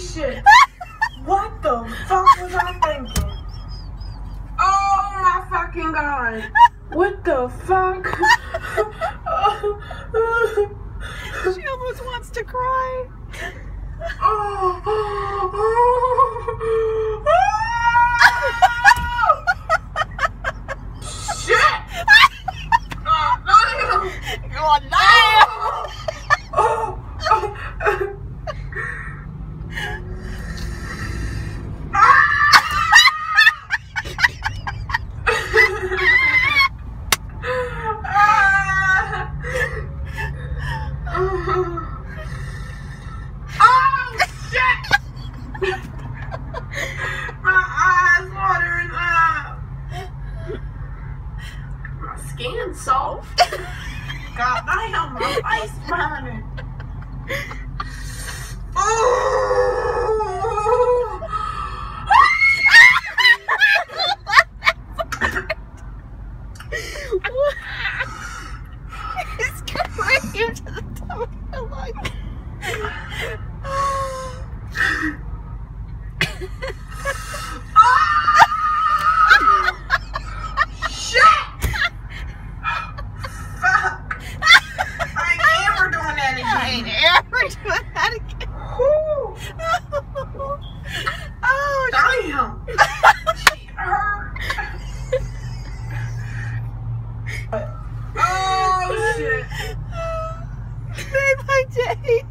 shit. what the fuck was I thinking? Oh my fucking god. What the fuck? skin soft. God damn, my face burning. like Bye bye, Jake.